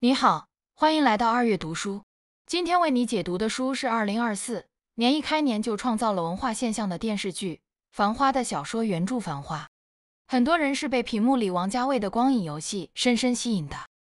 你好，欢迎来到二月读书。今天为你解读的书是二零二四年一开年就创造了文化现象的电视剧《繁花》的小说原著《繁花》。很多人是被屏幕里王家卫的光影游戏深深吸引的。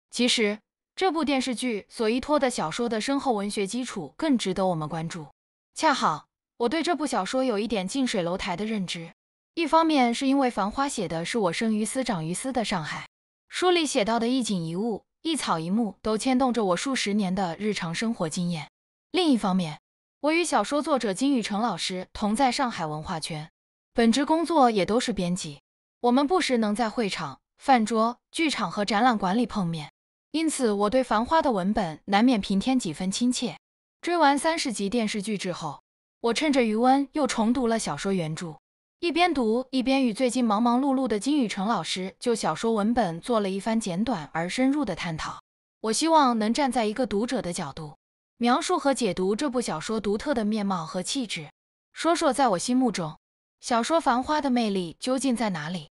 其实，这部电视剧所依托的小说的深厚文学基础更值得我们关注。恰好，我对这部小说有一点近水楼台的认知。一方面是因为《繁花》写的是我生于斯、长于斯的上海，书里写到的一景一物。一草一木都牵动着我数十年的日常生活经验。另一方面，我与小说作者金宇澄老师同在上海文化圈，本职工作也都是编辑。我们不时能在会场、饭桌、剧场和展览馆里碰面，因此我对《繁花》的文本难免平添几分亲切。追完三十集电视剧之后，我趁着余温又重读了小说原著。一边读一边与最近忙忙碌碌的金宇澄老师就小说文本做了一番简短而深入的探讨。我希望能站在一个读者的角度，描述和解读这部小说独特的面貌和气质，说说在我心目中小说《繁花》的魅力究竟在哪里。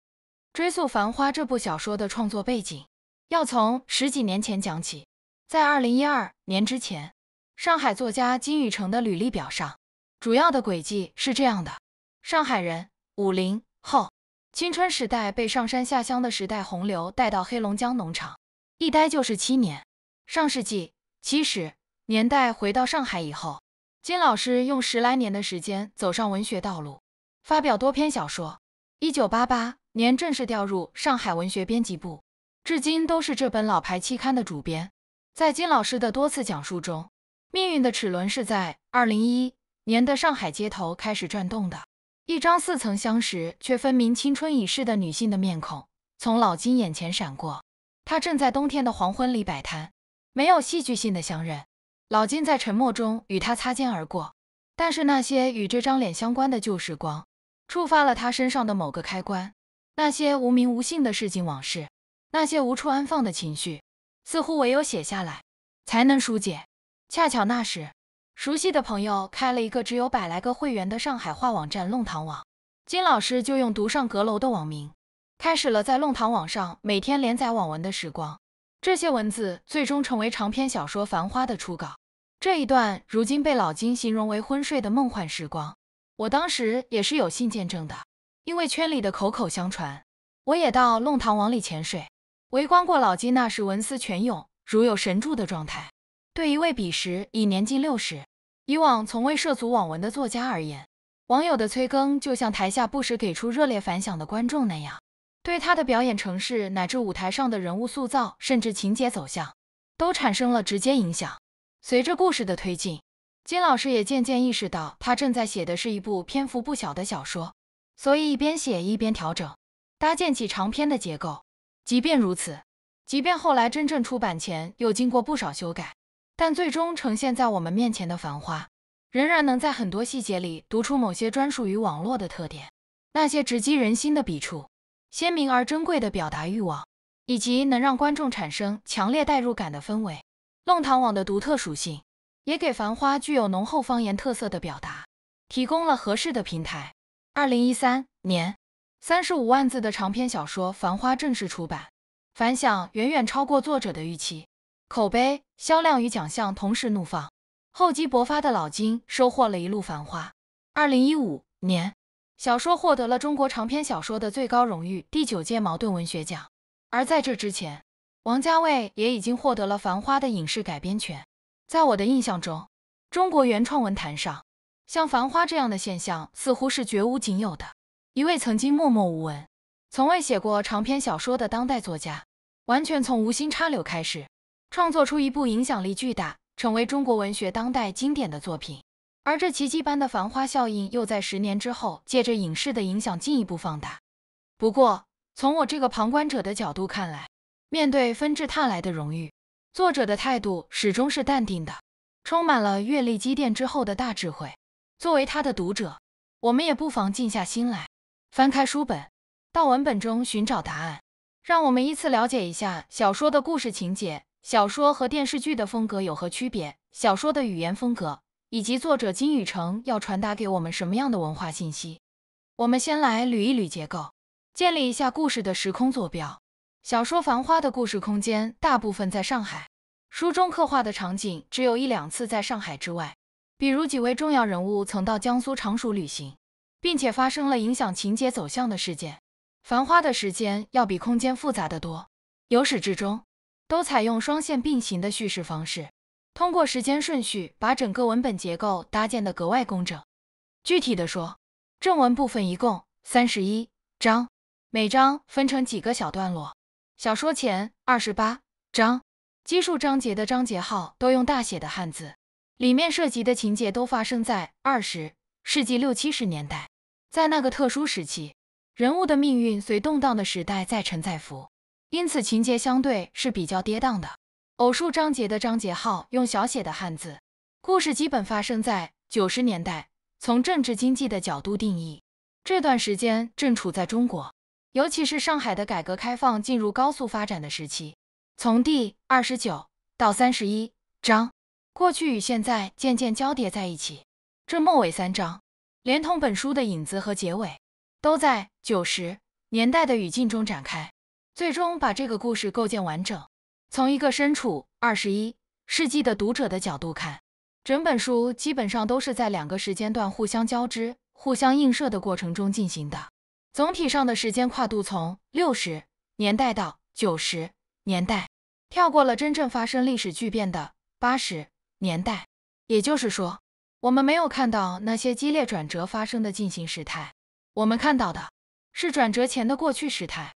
追溯《繁花》这部小说的创作背景，要从十几年前讲起。在二零一二年之前，上海作家金宇澄的履历表上，主要的轨迹是这样的：上海人。五零后，青春时代被上山下乡的时代洪流带到黑龙江农场，一待就是七年。上世纪七十年代回到上海以后，金老师用十来年的时间走上文学道路，发表多篇小说。一九八八年正式调入上海文学编辑部，至今都是这本老牌期刊的主编。在金老师的多次讲述中，命运的齿轮是在二零一一年的上海街头开始转动的。一张似曾相识却分明青春已逝的女性的面孔从老金眼前闪过，她正在冬天的黄昏里摆摊，没有戏剧性的相认。老金在沉默中与她擦肩而过，但是那些与这张脸相关的旧时光，触发了他身上的某个开关。那些无名无姓的事情往事，那些无处安放的情绪，似乎唯有写下来才能疏解。恰巧那时。熟悉的朋友开了一个只有百来个会员的上海话网站弄堂网，金老师就用“独上阁楼”的网名，开始了在弄堂网上每天连载网文的时光。这些文字最终成为长篇小说《繁花》的初稿。这一段如今被老金形容为昏睡的梦幻时光，我当时也是有幸见证的。因为圈里的口口相传，我也到弄堂网里潜水，围观过老金那时文思泉涌、如有神助的状态。对一位彼时已年近六十、以往从未涉足网文的作家而言，网友的催更就像台下不时给出热烈反响的观众那样，对他的表演程式乃至舞台上的人物塑造，甚至情节走向，都产生了直接影响。随着故事的推进，金老师也渐渐意识到，他正在写的是一部篇幅不小的小说，所以一边写一边调整，搭建起长篇的结构。即便如此，即便后来真正出版前又经过不少修改。但最终呈现在我们面前的繁花，仍然能在很多细节里读出某些专属于网络的特点，那些直击人心的笔触，鲜明而珍贵的表达欲望，以及能让观众产生强烈代入感的氛围。弄堂网的独特属性，也给繁花具有浓厚方言特色的表达提供了合适的平台。二零一三年，三十五万字的长篇小说《繁花》正式出版，反响远远超过作者的预期。口碑、销量与奖项同时怒放，厚积薄发的老金收获了一路繁花。二零一五年，小说获得了中国长篇小说的最高荣誉——第九届茅盾文学奖。而在这之前，王家卫也已经获得了《繁花》的影视改编权。在我的印象中，中国原创文坛上，像《繁花》这样的现象似乎是绝无仅有的。一位曾经默默无闻、从未写过长篇小说的当代作家，完全从无心插柳开始。创作出一部影响力巨大、成为中国文学当代经典的作品，而这奇迹般的繁花效应又在十年之后，借着影视的影响进一步放大。不过，从我这个旁观者的角度看来，面对纷至沓来的荣誉，作者的态度始终是淡定的，充满了阅历积淀之后的大智慧。作为他的读者，我们也不妨静下心来，翻开书本，到文本中寻找答案，让我们依次了解一下小说的故事情节。小说和电视剧的风格有何区别？小说的语言风格以及作者金宇澄要传达给我们什么样的文化信息？我们先来捋一捋结构，建立一下故事的时空坐标。小说《繁花》的故事空间大部分在上海，书中刻画的场景只有一两次在上海之外，比如几位重要人物曾到江苏常熟旅行，并且发生了影响情节走向的事件。《繁花》的时间要比空间复杂的多，由始至终都采用双线并行的叙事方式，通过时间顺序把整个文本结构搭建得格外工整。具体的说，正文部分一共三十一章，每章分成几个小段落。小说前二十八章，基数章节的章节号都用大写的汉字。里面涉及的情节都发生在二十世纪六七十年代，在那个特殊时期，人物的命运随动荡的时代在沉在浮，因此情节相对是比较跌宕的。偶数章节的章节号用小写的汉字。故事基本发生在九十年代。从政治经济的角度定义，这段时间正处在中国，尤其是上海的改革开放进入高速发展的时期。从第二十九到三十一章。过去与现在渐渐交叠在一起，这末尾三章连同本书的引子和结尾，都在九十年代的语境中展开，最终把这个故事构建完整。从一个身处二十一世纪的读者的角度看，整本书基本上都是在两个时间段互相交织、互相映射的过程中进行的。总体上的时间跨度从六十年代到九十年代，跳过了真正发生历史巨变的八十。年代，也就是说，我们没有看到那些激烈转折发生的进行时态，我们看到的是转折前的过去时态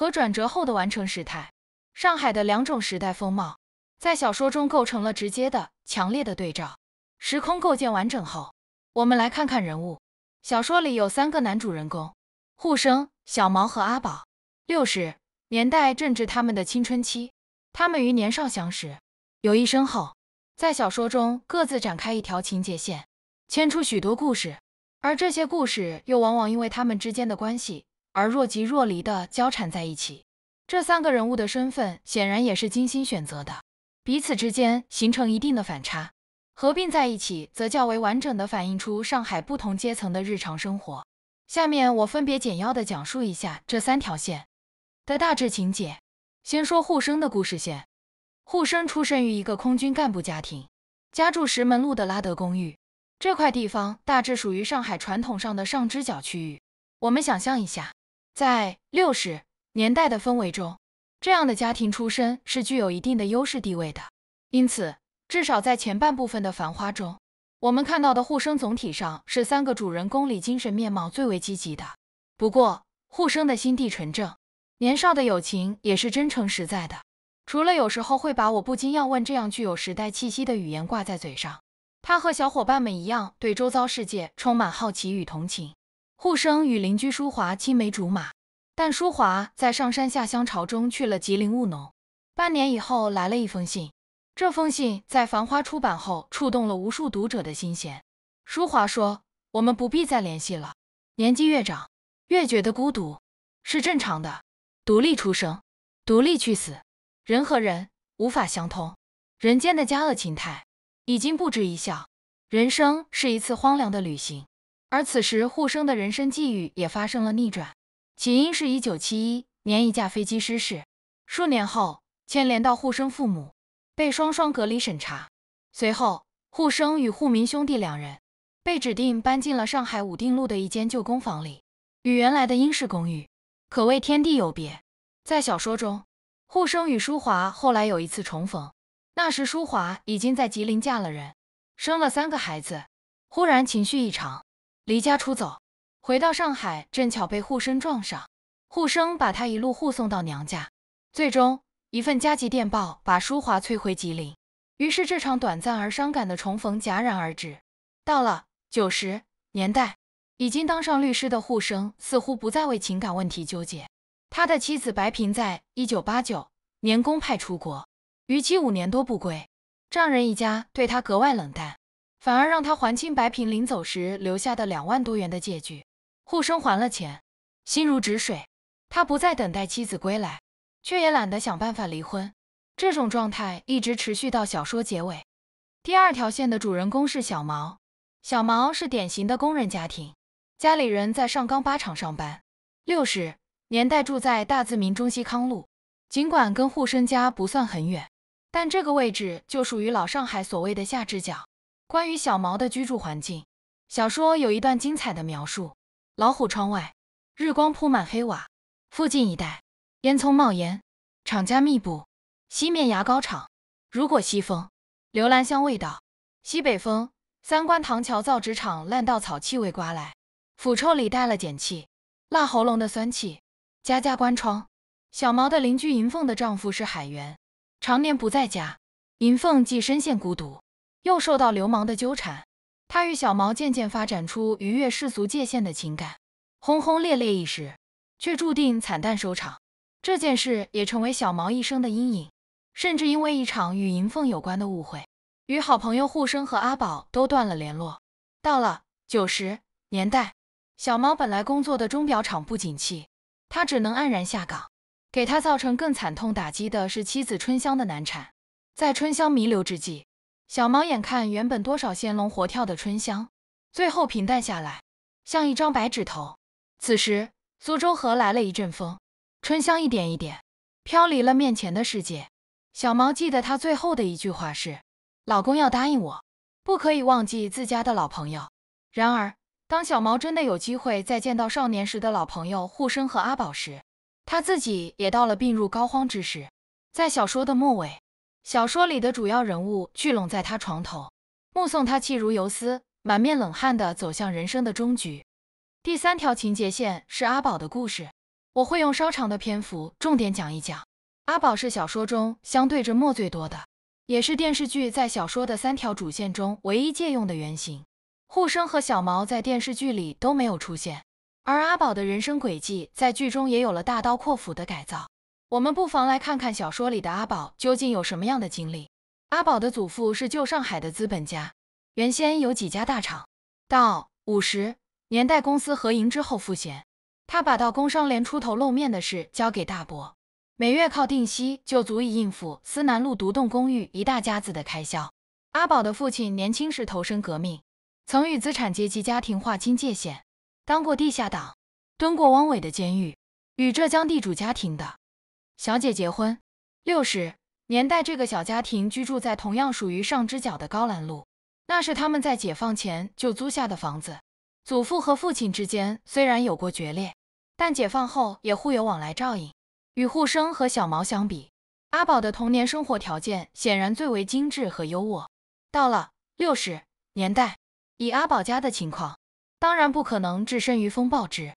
和转折后的完成时态。上海的两种时代风貌在小说中构成了直接的、强烈的对照。时空构建完整后，我们来看看人物。小说里有三个男主人公：沪生、小毛和阿宝。六十年代正值他们的青春期，他们于年少相识，有一生后。在小说中各自展开一条情节线，牵出许多故事，而这些故事又往往因为他们之间的关系而若即若离的交缠在一起。这三个人物的身份显然也是精心选择的，彼此之间形成一定的反差，合并在一起则较为完整的反映出上海不同阶层的日常生活。下面我分别简要的讲述一下这三条线的大致情节。先说沪生的故事线。沪生出生于一个空军干部家庭，家住石门路的拉德公寓。这块地方大致属于上海传统上的上支角区域。我们想象一下，在六十年代的氛围中，这样的家庭出身是具有一定的优势地位的。因此，至少在前半部分的《繁花》中，我们看到的沪生总体上是三个主人公里精神面貌最为积极的。不过，沪生的心地纯正，年少的友情也是真诚实在的。除了有时候会把我不禁要问这样具有时代气息的语言挂在嘴上，他和小伙伴们一样，对周遭世界充满好奇与同情。沪生与邻居舒华青梅竹马，但舒华在上山下乡潮中去了吉林务农。半年以后来了一封信，这封信在《繁花》出版后触动了无数读者的心弦。舒华说：“我们不必再联系了。年纪越长，越觉得孤独是正常的。独立出生，独立去死。”人和人无法相通，人间的佳恶情态已经不值一笑。人生是一次荒凉的旅行，而此时沪生的人生际遇也发生了逆转。起因是一九七一年一架飞机失事，数年后牵连到沪生父母，被双双隔离审查。随后，沪生与沪民兄弟两人被指定搬进了上海武定路的一间旧公房里，与原来的英式公寓可谓天地有别。在小说中。沪生与淑华后来有一次重逢，那时淑华已经在吉林嫁了人，生了三个孩子。忽然情绪异常，离家出走，回到上海，正巧被沪生撞上。沪生把他一路护送到娘家，最终一份加急电报把淑华催回吉林。于是这场短暂而伤感的重逢戛然而止。到了九十年代，已经当上律师的沪生似乎不再为情感问题纠结。他的妻子白萍在一九八九年公派出国，逾期五年多不归，丈人一家对他格外冷淡，反而让他还清白萍临走时留下的两万多元的借据。沪生还了钱，心如止水。他不再等待妻子归来，却也懒得想办法离婚。这种状态一直持续到小说结尾。第二条线的主人公是小毛，小毛是典型的工人家庭，家里人在上钢八厂上班。六十。年代住在大自民中西康路，尽管跟沪生家不算很远，但这个位置就属于老上海所谓的下支角。关于小毛的居住环境，小说有一段精彩的描述：老虎窗外，日光铺满黑瓦，附近一带烟囱冒烟，厂家密布，西面牙膏厂。如果西风，留兰香味道；西北风，三官塘桥造纸厂烂稻草气味刮来，腐臭里带了碱气，辣喉咙的酸气。家家关窗。小毛的邻居银凤的丈夫是海员，常年不在家。银凤既深陷孤独，又受到流氓的纠缠，他与小毛渐渐发展出逾越世俗界限的情感，轰轰烈烈一时，却注定惨淡收场。这件事也成为小毛一生的阴影。甚至因为一场与银凤有关的误会，与好朋友护生和阿宝都断了联络。到了九十年代，小毛本来工作的钟表厂不景气，他只能黯然下岗。给他造成更惨痛打击的是妻子春香的难产。在春香弥留之际，小毛眼看原本多少鲜龙活跳的春香，最后平淡下来，像一张白纸头。此时，苏州河来了一阵风，春香一点一点飘离了面前的世界。小毛记得他最后的一句话是：“老公要答应我，不可以忘记自家的老朋友。”然而，当小毛真的有机会再见到少年时的老朋友护生和阿宝时，他自己也到了病入膏肓之时。在小说的末尾，小说里的主要人物聚拢在他床头，目送他气如游丝、满面冷汗地走向人生的终局。第三条情节线是阿宝的故事，我会用稍长的篇幅重点讲一讲。阿宝是小说中相对着墨最多的，也是电视剧在小说的三条主线中唯一借用的原型。护生和小毛在电视剧里都没有出现，而阿宝的人生轨迹在剧中也有了大刀阔斧的改造。我们不妨来看看小说里的阿宝究竟有什么样的经历。阿宝的祖父是旧上海的资本家，原先有几家大厂，到五十年代公司合营之后赋闲，他把到工商联出头露面的事交给大伯。每月靠定息就足以应付思南路独栋公寓一大家子的开销。阿宝的父亲年轻时投身革命，曾与资产阶级家庭划清界限，当过地下党，蹲过汪伪的监狱，与浙江地主家庭的小姐结婚。六十年代，这个小家庭居住在同样属于上支角的高兰路，那是他们在解放前就租下的房子。祖父和父亲之间虽然有过决裂，但解放后也互有往来照应。与护生和小毛相比，阿宝的童年生活条件显然最为精致和优渥。到了六十年代，以阿宝家的情况，当然不可能置身于风暴之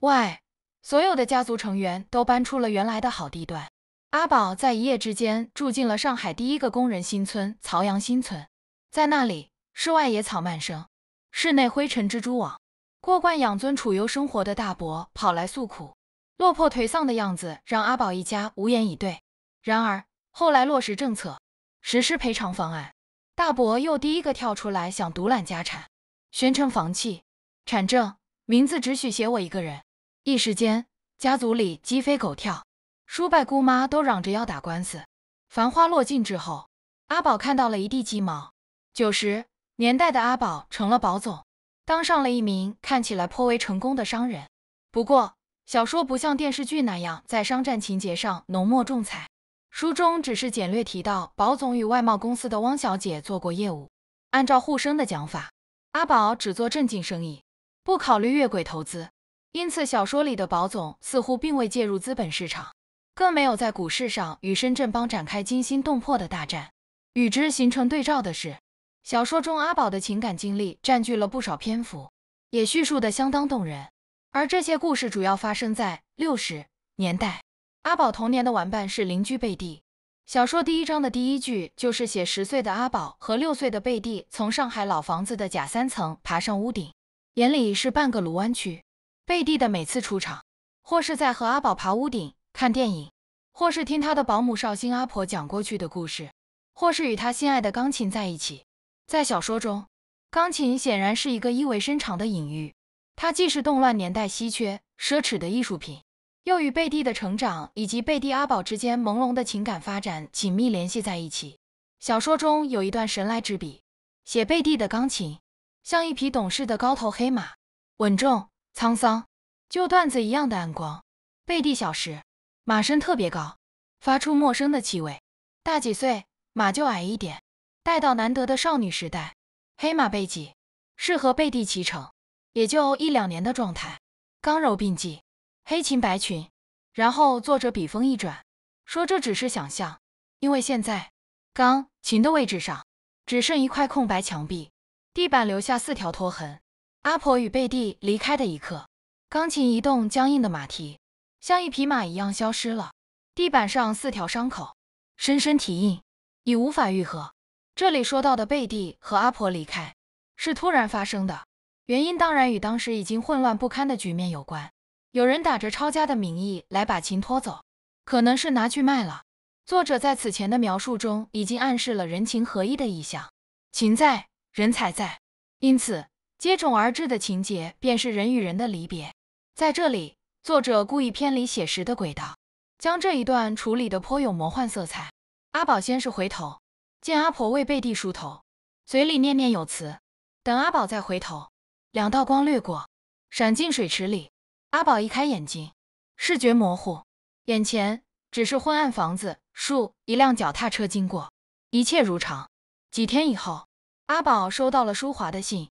外。所有的家族成员都搬出了原来的好地段。阿宝在一夜之间住进了上海第一个工人新村——曹杨新村。在那里，室外野草漫生，室内灰尘蜘蛛网。过惯养尊处优生活的大伯跑来诉苦。落魄颓丧的样子让阿宝一家无言以对。然而后来落实政策，实施赔偿方案，大伯又第一个跳出来想独揽家产，宣称房契、产证名字只许写我一个人。一时间家族里鸡飞狗跳，叔伯姑妈都嚷着要打官司。繁花落尽之后，阿宝看到了一地鸡毛。九十年代的阿宝成了宝总，当上了一名看起来颇为成功的商人。不过。小说不像电视剧那样在商战情节上浓墨重彩，书中只是简略提到宝总与外贸公司的汪小姐做过业务。按照护生的讲法，阿宝只做正经生意，不考虑越轨投资，因此小说里的宝总似乎并未介入资本市场，更没有在股市上与深圳帮展开惊心动魄的大战。与之形成对照的是，小说中阿宝的情感经历占据了不少篇幅，也叙述的相当动人。而这些故事主要发生在六十年代。阿宝童年的玩伴是邻居贝蒂。小说第一章的第一句就是写十岁的阿宝和六岁的贝蒂从上海老房子的假三层爬上屋顶，眼里是半个卢湾区。贝蒂的每次出场，或是在和阿宝爬屋顶看电影，或是听他的保姆绍兴阿婆讲过去的故事，或是与他心爱的钢琴在一起。在小说中，钢琴显然是一个意味深长的隐喻。它既是动乱年代稀缺奢侈的艺术品，又与贝蒂的成长以及贝蒂阿宝之间朦胧的情感发展紧密联系在一起。小说中有一段神来之笔，写贝蒂的钢琴像一匹懂事的高头黑马，稳重沧桑，就段子一样的暗光。贝蒂小时，马身特别高，发出陌生的气味。大几岁，马就矮一点，待到难得的少女时代，黑马背脊，适合背地骑乘，也就一两年的状态。刚柔并济，黑裙白裙。然后作者笔锋一转，说这只是想象，因为现在钢琴的位置上只剩一块空白墙壁，地板留下四条拖痕。阿婆与贝蒂离开的一刻，钢琴移动僵硬的马蹄，像一匹马一样消失了。地板上四条伤口，深深蹄印，已无法愈合。这里说到的贝蒂和阿婆离开，是突然发生的，原因当然与当时已经混乱不堪的局面有关。有人打着抄家的名义来把琴拖走，可能是拿去卖了。作者在此前的描述中已经暗示了人情合一的意象，琴在，人才在，因此接踵而至的情节便是人与人的离别。在这里，作者故意偏离写实的轨道。将这一段处理的颇有魔幻色彩。阿宝先是回头，见阿婆为贝蒂梳头，嘴里念念有词。等阿宝再回头，两道光掠过，闪进水池里。阿宝一开眼睛，视觉模糊，眼前只是昏暗房子、树、一辆脚踏车经过，一切如常。几天以后，阿宝收到了舒华的信，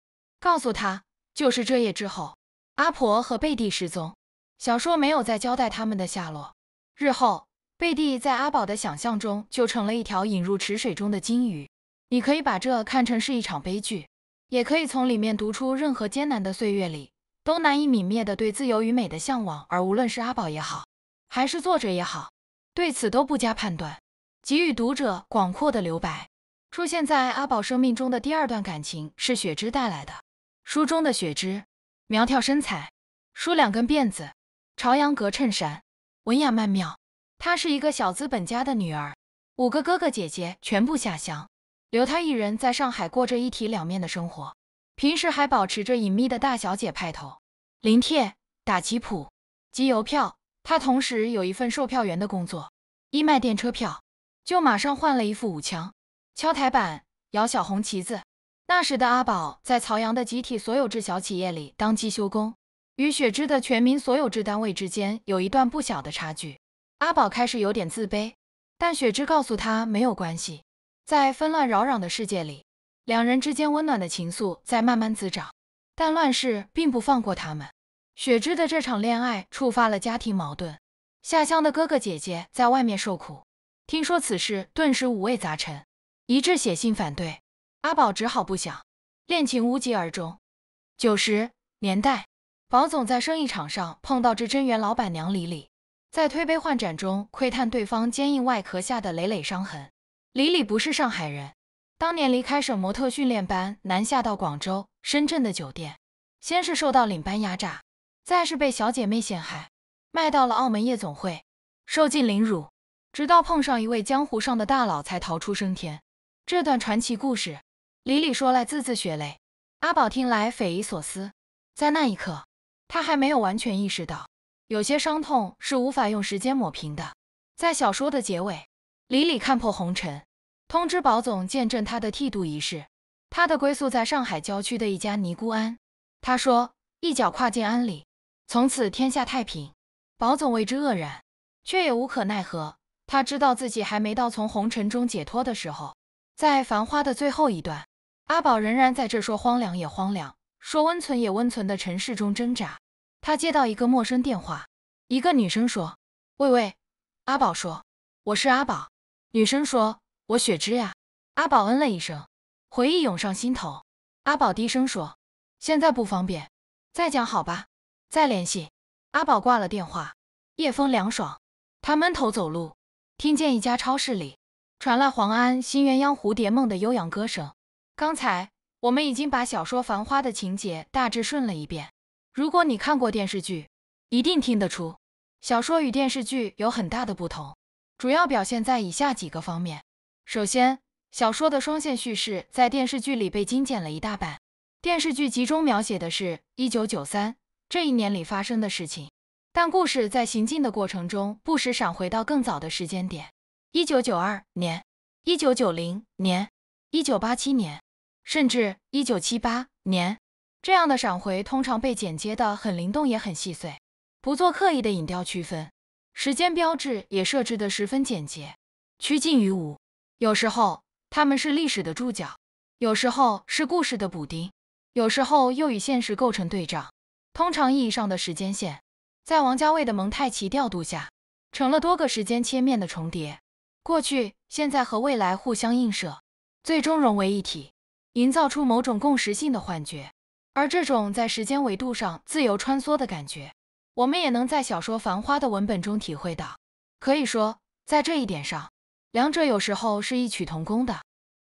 告诉他，就是这夜之后，阿婆和贝蒂失踪。小说没有再交代他们的下落。日后，贝蒂在阿宝的想象中就成了一条引入池水中的金鱼。你可以把这看成是一场悲剧，也可以从里面读出任何艰难的岁月里都难以泯灭的对自由与美的向往。而无论是阿宝也好，还是作者也好，对此都不加判断，给予读者广阔的留白。出现在阿宝生命中的第二段感情是雪芝带来的。书中的雪芝，苗条身材，梳两根辫子，朝阳格衬衫。文雅曼妙，她是一个小资本家的女儿，五个哥哥姐姐全部下乡，留她一人在上海过着一体两面的生活。平时还保持着隐秘的大小姐派头，临帖、打棋谱、集邮票。她同时有一份售票员的工作，一卖电车票，就马上换了一副武枪，敲台板，摇小红旗子。那时的阿宝在曹阳的集体所有制小企业里当机修工。与雪芝的全民所有制单位之间有一段不小的差距，阿宝开始有点自卑，但雪芝告诉他没有关系。在纷乱扰攘的世界里，两人之间温暖的情愫在慢慢滋长，但乱世并不放过他们。雪芝的这场恋爱触发了家庭矛盾，下乡的哥哥姐姐在外面受苦，听说此事，顿时五味杂陈，一致写信反对。阿宝只好不想，恋情无疾而终。九十年代。宝总在生意场上碰到至真园老板娘李李，在推杯换盏中窥探对方坚硬外壳下的累累伤痕。李李不是上海人，当年离开省模特训练班南下到广州、深圳的酒店，先是受到领班压榨，再是被小姐妹陷害，卖到了澳门夜总会，受尽凌辱，直到碰上一位江湖上的大佬才逃出升天。这段传奇故事，李李说来字字血泪，阿宝听来匪夷所思。在那一刻。他还没有完全意识到，有些伤痛是无法用时间抹平的。在小说的结尾，李李看破红尘，通知宝总见证他的剃度仪式。他的归宿在上海郊区的一家尼姑庵。他说，一脚跨进庵里，从此天下太平。宝总为之愕然，却也无可奈何。他知道自己还没到从红尘中解脱的时候。在《繁花》的最后一段，阿宝仍然在这说荒凉也荒凉。说温存也温存的城市中挣扎，他接到一个陌生电话，一个女生说：“喂喂。”阿宝说：“我是阿宝。”女生说：“我雪芝呀。”阿宝嗯了一声，回忆涌上心头。阿宝低声说：“现在不方便，再讲好吧，再联系。”阿宝挂了电话。夜风凉爽，他闷头走路，听见一家超市里传来黄安《新鸳鸯蝴蝶梦》的悠扬歌声。刚才。我们已经把小说《繁花》的情节大致顺了一遍。如果你看过电视剧，一定听得出小说与电视剧有很大的不同，主要表现在以下几个方面。首先，小说的双线叙事在电视剧里被精简了一大半。电视剧集中描写的是一九九三这一年里发生的事情，但故事在行进的过程中不时闪回到更早的时间点：一九九二年、一九九零年、一九八七年。甚至一九七八年，这样的闪回通常被剪接的很灵动，也很细碎，不做刻意的影调区分。时间标志也设置的十分简洁，趋近于无。有时候他们是历史的注脚，有时候是故事的补丁，有时候又与现实构成对仗。通常意义上的时间线，在王家卫的蒙太奇调度下，成了多个时间切面的重叠，过去、现在和未来互相映射，最终融为一体，营造出某种共识性的幻觉。而这种在时间维度上自由穿梭的感觉，我们也能在小说《繁花》的文本中体会到。可以说，在这一点上，两者有时候是异曲同工的。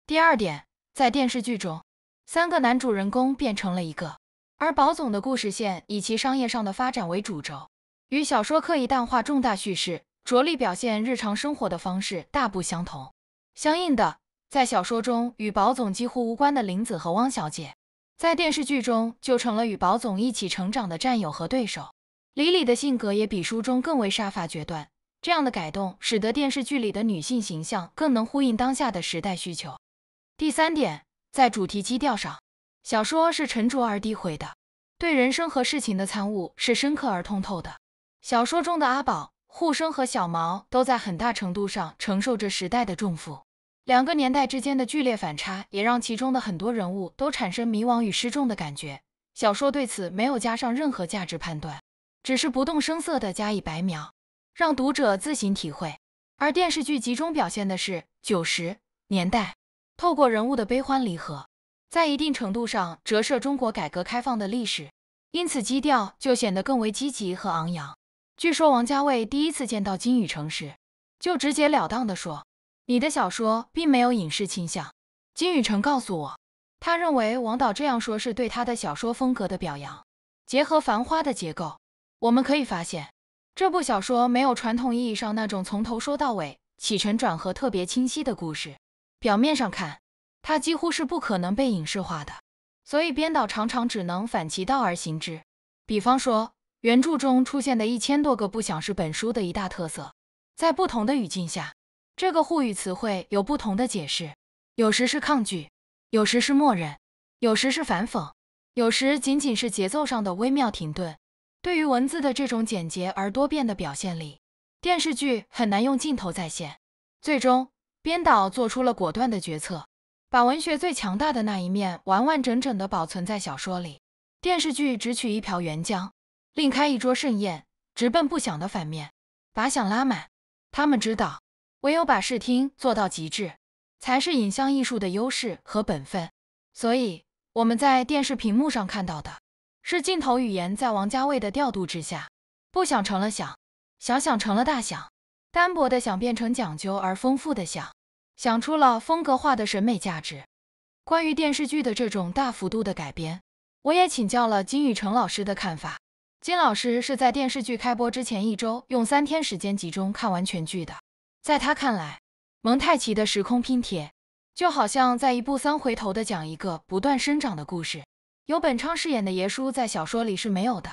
第二点，在电视剧中，三个男主人公变成了一个，而宝总的故事线以其商业上的发展为主轴，与小说刻意淡化重大叙事、着力表现日常生活的方式大不相同。相应的，在小说中与宝总几乎无关的林子和汪小姐。在电视剧中就成了与宝总一起成长的战友和对手。李李的性格也比书中更为杀伐决断。这样的改动使得电视剧里的女性形象更能呼应当下的时代需求。第三点，在主题基调上，小说是沉着而低回的，对人生和事情的参悟是深刻而通透的。小说中的阿宝、护生和小毛都在很大程度上承受着时代的重负。两个年代之间的剧烈反差，也让其中的很多人物都产生迷惘与失重的感觉。小说对此没有加上任何价值判断，只是不动声色地加以白描，让读者自行体会。而电视剧集中表现的是九十年代，透过人物的悲欢离合，在一定程度上折射中国改革开放的历史，因此基调就显得更为积极和昂扬。据说王家卫第一次见到金宇成时，就直截了当地说。你的小说并没有影视倾向，金宇成告诉我，他认为王导这样说是对他的小说风格的表扬。结合《繁花》的结构，我们可以发现，这部小说没有传统意义上那种从头说到尾、起承转合特别清晰的故事。表面上看，它几乎是不可能被影视化的，所以编导常常只能反其道而行之。比方说，原著中出现的一千多个不想是本书的一大特色，在不同的语境下。这个互语词汇有不同的解释，有时是抗拒，有时是默认，有时是反讽，有时仅仅是节奏上的微妙停顿。对于文字的这种简洁而多变的表现力，电视剧很难用镜头再现。最终，编导做出了果断的决策，把文学最强大的那一面完完整整地保存在小说里。电视剧只取一瓢原浆，另开一桌盛宴，直奔不响的反面，把响拉满。他们知道。唯有把视听做到极致，才是影像艺术的优势和本分。所以我们在电视屏幕上看到的，是镜头语言在王家卫的调度之下，不想成了想，想想成了大想，单薄的想变成讲究而丰富的想，想出了风格化的审美价值。关于电视剧的这种大幅度的改编，我也请教了金宇成老师的看法。金老师是在电视剧开播之前一周，用三天时间集中看完全剧的。在他看来，蒙太奇的时空拼贴就好像在一步三回头的讲一个不断生长的故事。由本昌饰演的爷叔在小说里是没有的。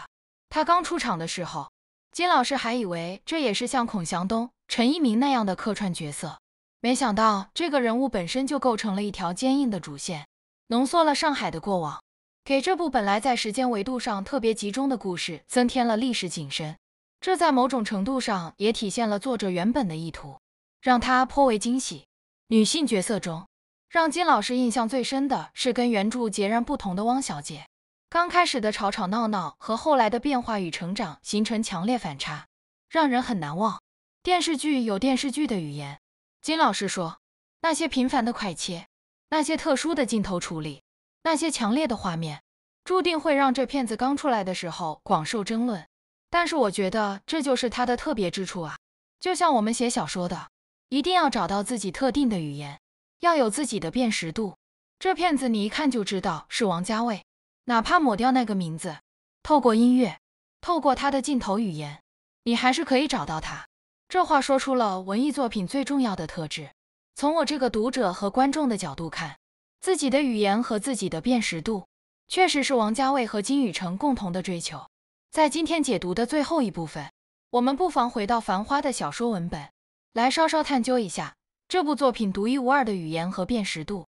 他刚出场的时候，金老师还以为这也是像孔祥东、陈一鸣那样的客串角色，没想到这个人物本身就构成了一条坚硬的主线，浓缩了上海的过往，给这部本来在时间维度上特别集中的故事增添了历史景深。这在某种程度上也体现了作者原本的意图，让他颇为惊喜。女性角色中，让金老师印象最深的是跟原著截然不同的汪小姐。刚开始的吵吵闹闹和后来的变化与成长形成强烈反差，让人很难忘。电视剧有电视剧的语言，金老师说，那些频繁的快切，那些特殊的镜头处理，那些强烈的画面，注定会让这片子刚出来的时候广受争论。但是我觉得这就是它的特别之处啊！就像我们写小说的，一定要找到自己特定的语言，要有自己的辨识度。这片子你一看就知道是王家卫，哪怕抹掉那个名字，透过音乐，透过他的镜头语言，你还是可以找到他。这话说出了文艺作品最重要的特质。从我这个读者和观众的角度看，自己的语言和自己的辨识度，确实是王家卫和金宇澄共同的追求。在今天解读的最后一部分，我们不妨回到《繁花》的小说文本，来稍稍探究一下这部作品独一无二的语言和辨识度。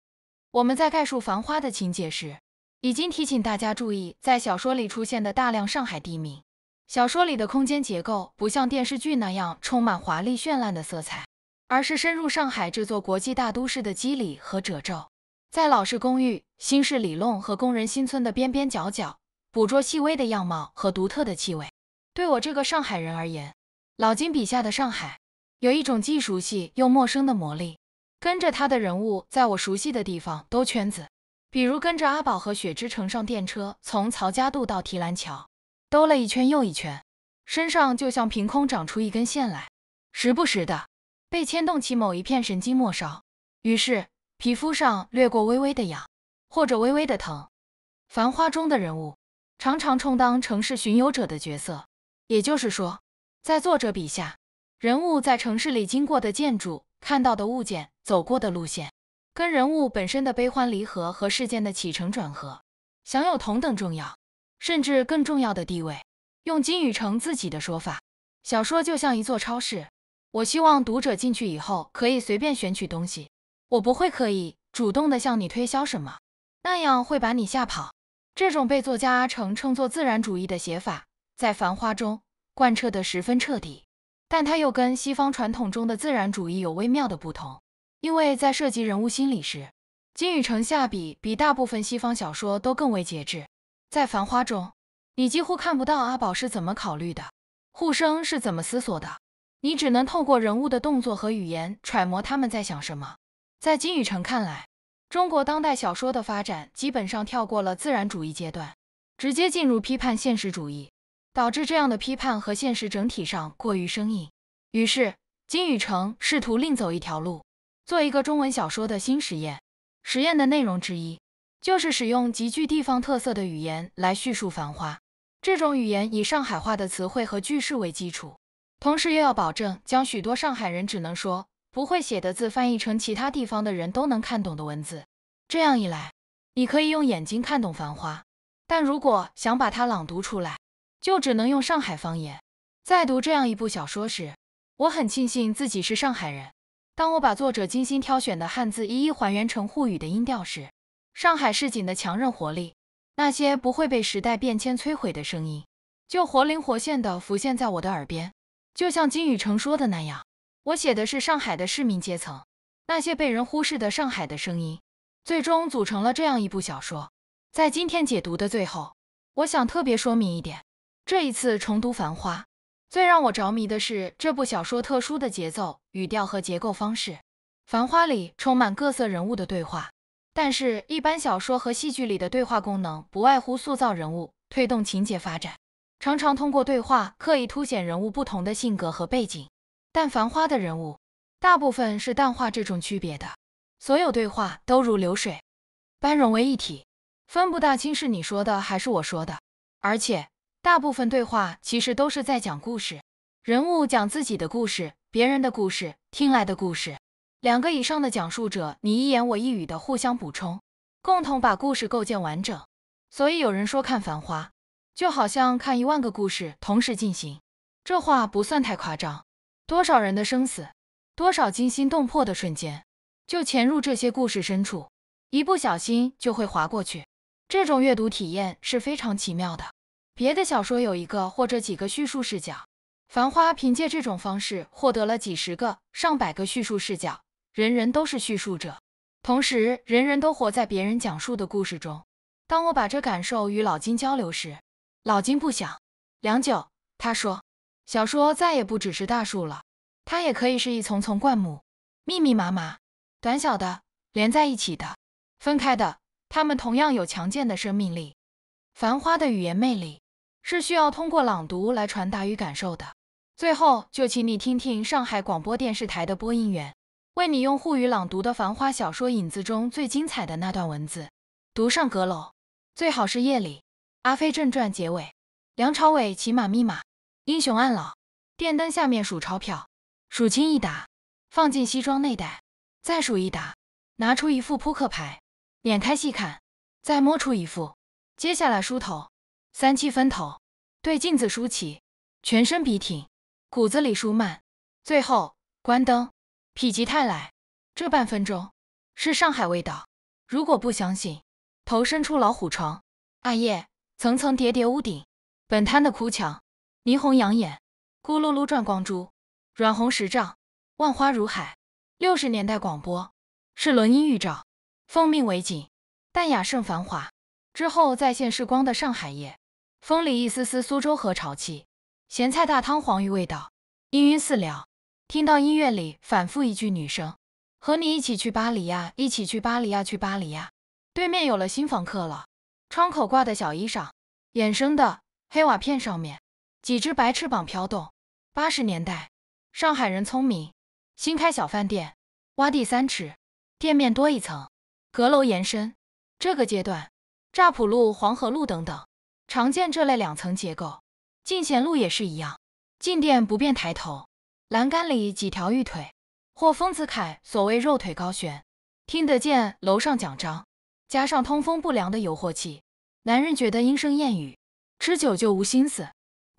我们在概述《繁花》的情节时，已经提醒大家注意，在小说里出现的大量上海地名。小说里的空间结构不像电视剧那样充满华丽绚烂的色彩，而是深入上海这座国际大都市的肌理和褶皱，在老式公寓、新式里弄和工人新村的边边角角，捕捉细微的样貌和独特的气味。对我这个上海人而言，老金笔下的上海有一种既熟悉又陌生的魔力。跟着他的人物，在我熟悉的地方兜圈子，比如跟着阿宝和雪芝乘上电车，从曹家渡到提篮桥，兜了一圈又一圈，身上就像凭空长出一根线来，时不时的。被牵动起某一片神经末梢，于是皮肤上掠过微微的痒，或者微微的疼。繁花中的人物常常充当城市巡游者的角色，也就是说，在作者笔下，人物在城市里经过的建筑、看到的物件、走过的路线，跟人物本身的悲欢离合和事件的起承转合，享有同等重要，甚至更重要的地位。用金宇澄自己的说法，小说就像一座超市。我希望读者进去以后可以随便选取东西，我不会刻意主动的向你推销什么，那样会把你吓跑。这种被作家阿成称作自然主义的写法，在《繁花》中贯彻得十分彻底，但它又跟西方传统中的自然主义有微妙的不同，因为在涉及人物心理时，金宇澄下笔比大部分西方小说都更为节制。在《繁花》中，你几乎看不到阿宝是怎么考虑的，护生是怎么思索的。你只能透过人物的动作和语言揣摩他们在想什么。在金宇澄看来，中国当代小说的发展基本上跳过了自然主义阶段，直接进入批判现实主义，导致这样的批判和现实整体上过于生硬。于是，金宇澄试图另走一条路，做一个中文小说的新实验。实验的内容之一，就是使用极具地方特色的语言来叙述《繁花》。这种语言以上海话的词汇和句式为基础。同时又要保证将许多上海人只能说不会写的字翻译成其他地方的人都能看懂的文字。这样一来，你可以用眼睛看懂《繁花》，但如果想把它朗读出来，就只能用上海方言。在读这样一部小说时，我很庆幸自己是上海人。当我把作者精心挑选的汉字一一还原成沪语的音调时，上海市井的强韧活力，那些不会被时代变迁摧毁的声音，就活灵活现地浮现在我的耳边。就像金宇澄说的那样，我写的是上海的市民阶层，那些被人忽视的上海的声音，最终组成了这样一部小说。在今天解读的最后，我想特别说明一点：这一次重读《繁花》，最让我着迷的是这部小说特殊的节奏、语调和结构方式。《繁花》里充满各色人物的对话，但是，一般小说和戏剧里的对话功能不外乎塑造人物，推动情节发展。常常通过对话刻意凸显人物不同的性格和背景，但《繁花》的人物大部分是淡化这种区别的，所有对话都如流水般融为一体，分不大清是你说的还是我说的。而且大部分对话其实都是在讲故事，人物讲自己的故事、别人的故事、听来的故事，两个以上的讲述者你一言我一语的互相补充，共同把故事构建完整。所以有人说看《繁花》。就好像看一万个故事同时进行，这话不算太夸张。多少人的生死，多少惊心动魄的瞬间，就潜入这些故事深处，一不小心就会划过去。这种阅读体验是非常奇妙的。别的小说有一个或者几个叙述视角，《繁花》凭借这种方式获得了几十个、上百个叙述视角，人人都是叙述者，同时人人都活在别人讲述的故事中。当我把这感受与老金交流时，老金不想良久，他说：“小说再也不只是大树了，它也可以是一丛丛灌木，密密麻麻，短小的，连在一起的，分开的，它们同样有强健的生命力。繁花的语言魅力是需要通过朗读来传达与感受的。最后，就请你听听上海广播电视台的播音员为你用沪语朗读的《繁花》小说影子中最精彩的那段文字，读上阁楼，最好是夜里。”《阿飞正传》结尾，梁朝伟骑马密码，英雄暗老，电灯下面数钞票，数清一沓，放进西装内袋，再数一沓，拿出一副扑克牌，捻开细看，再摸出一副，接下来梳头，三七分头，对镜子梳齐，全身笔挺，骨子里舒慢，最后关灯，否极泰来。这半分钟是上海味道。如果不相信，头伸出老虎床，阿叶。层层叠叠屋顶，本滩的哭墙，霓虹养眼，咕噜噜转光珠，软红十丈。万花如海。六十年代广播是轮音预兆，奉命为景，淡雅胜繁华。之后再现世光的上海夜，风里一丝丝苏州河潮气，咸菜大汤黄鱼味道，氤氲四僚。听到音乐里反复一句女声：“和你一起去巴黎呀，一起去巴黎呀，去巴黎呀。”对面有了新房客了，窗口挂的小衣裳，衍生的黑瓦片上面几只白翅膀飘动。八十年代，上海人聪明，新开小饭店，挖地三尺，店面多一层，阁楼延伸。这个阶段，乍浦路、黄河路等等常见这类两层结构。进贤路也是一样，进店不便抬头。栏杆里几条玉腿，或丰子恺所谓肉腿高悬，听得见楼上讲章，加上通风不良的油惑气，男人觉得莺声燕语，吃酒就无心思。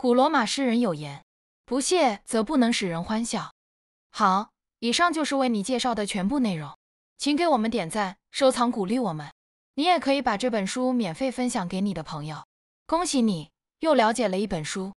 古罗马诗人有言：不屑则不能使人欢笑。好，以上就是为你介绍的全部内容，请给我们点赞、收藏，鼓励我们。你也可以把这本书免费分享给你的朋友。恭喜你又了解了一本书。